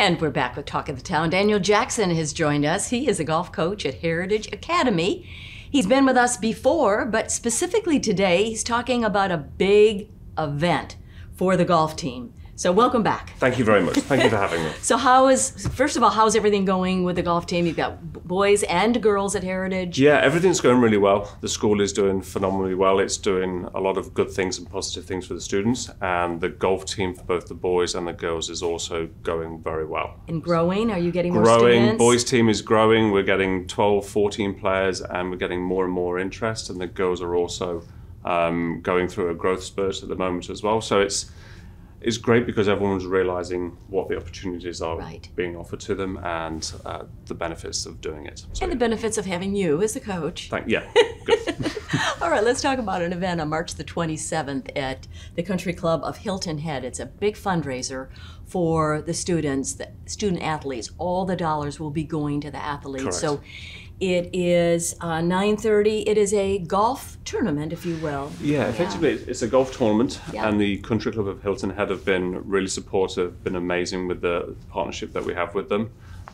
And we're back with Talk of the Town. Daniel Jackson has joined us. He is a golf coach at Heritage Academy. He's been with us before, but specifically today, he's talking about a big event for the golf team. So welcome back. Thank you very much. Thank you for having me. So how is first of all, how's everything going with the golf team? You've got boys and girls at Heritage. Yeah, everything's going really well. The school is doing phenomenally well. It's doing a lot of good things and positive things for the students, and the golf team for both the boys and the girls is also going very well. And growing, are you getting more growing, boys team is growing. We're getting 12, 14 players, and we're getting more and more interest. And the girls are also um, going through a growth spurt at the moment as well. So it's it's great because everyone's realizing what the opportunities are Right. being offered to them and uh, the benefits of doing it. So, and the benefits of having you as a coach. thank, yeah, good. All right, let's talk about an event on March the 27th at the Country Club of Hilton Head. It's a big fundraiser for the students, the student athletes. All the dollars will be going to the athletes. Correct. So it is uh, 9:30. It is a golf tournament, if you will. Yeah, effectively, it's a golf tournament, Yeah. and the Country Club of Hilton Head have been really supportive, been amazing with the partnership that we have with them.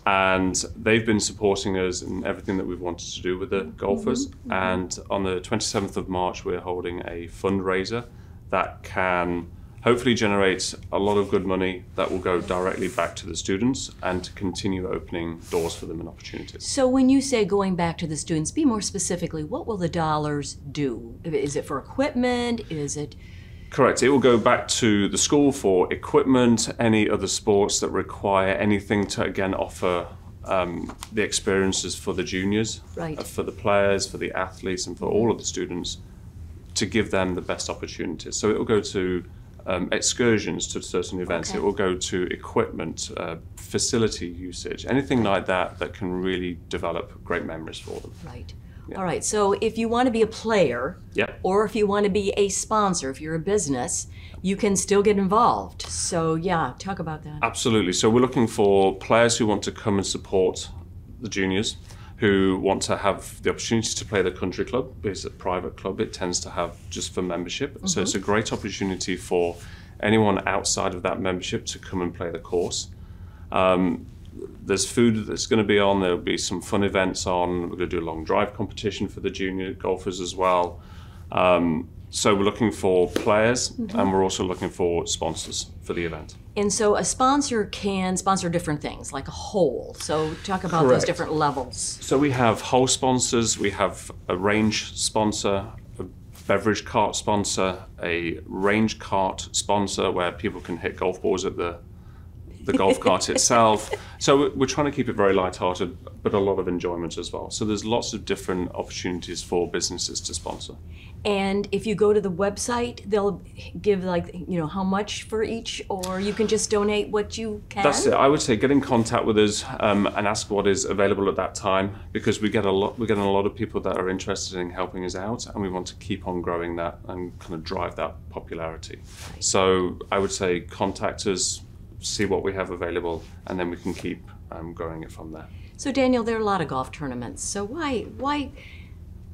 And they've been supporting us in everything that we've wanted to do with the golfers. And on the 27th of March, we're holding a fundraiser that can hopefully generate a lot of good money that will go directly back to the students and to continue opening doors for them and opportunities. So when you say going back to the students, be more specifically. What will the dollars do? Is it for equipment? Is it Correct. It will go back to the school for equipment, any other sports that require anything to again offer um, the experiences for the juniors, Right. for the players, for the athletes, and for all of the students to give them the best opportunities. So it will go to um, excursions to certain events. Okay. It will go to equipment, uh, facility usage, anything like that that can really develop great memories for them. Right. All right. So if you want to be a player, Yeah. or if you want to be a sponsor, if you're a business, you can still get involved. So yeah, talk about that. Absolutely. So we're looking for players who want to come and support the juniors, who want to have the opportunity to play the country club. It's a private club. It tends to have just for membership. So it's a great opportunity for anyone outside of that membership to come and play the course. Um, there's food that's going to be on. There'll be some fun events on. We're going to do a long drive competition for the junior golfers as well. Um, so we're looking for players, and we're also looking for sponsors for the event. And so a sponsor can sponsor different things, like a hole. So talk about those different levels. So we have hole sponsors, we have a range sponsor, a beverage cart sponsor, a range cart sponsor where people can hit golf balls at the the golf cart itself. So we- we're trying to keep it very light-hearted, but a lot of enjoyment as well. So there's lots of different opportunities for businesses to sponsor. And if you go to the website, they'll give like you know how much for each, or you can just donate what you can. That's it. I would say get in contact with us um, and ask what is available at that time because we get a lot. We're getting a lot of people that are interested in helping us out, and we want to keep on growing that and kind of drive that popularity. So I would say contact us, see what we have available, and then we can keep um, growing it from there. So Daniel, there are a lot of golf tournaments. So why why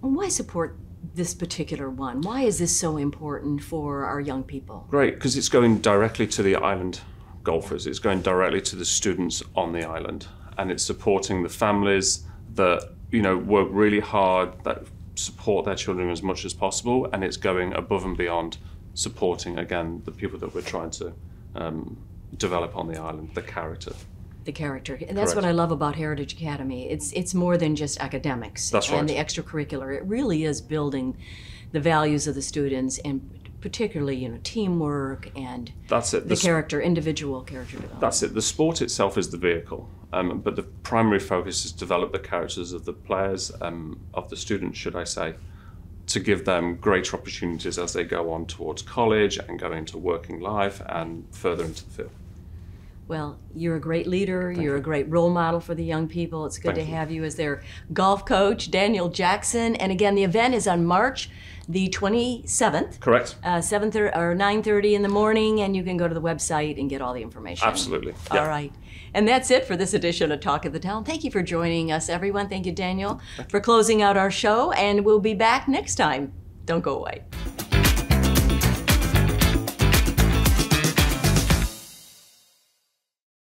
why support this particular one? Why is this so important for our young people? Great, because it's going directly to the island golfers. It's going directly to the students on the island, and it's supporting the families that you know work really hard that support their children as much as possible, and it's going above and beyond supporting again the people that we're trying to um, develop on the island, the character. the character. And that's what I love about Heritage Academy. It's it's more than just academics That's and right. the extracurricular. It really is building the values of the students and particularly, you know, teamwork and That's it. the s- character, individual character development. That's it. The sport itself is the vehicle, um, but the primary focus is to develop the characters of the players, um, of the students, should I say, to give them greater opportunities as they go on towards college and go into working life and further into the field. Well, you're a great leader. you're a great role model for the young people. It's good Thank to you. have you as their golf coach, Daniel Jackson. And again, the event is on March the 27th, Correct? uh, 7 or 9:30 in the morning, and you can go to the website and get all the information. Absolutely. All Yeah. right. And that's it for this edition of Talk of the Town. Thank you for joining us, everyone. Thank you, Daniel, for closing out our show, and we'll be back next time. Don't go away.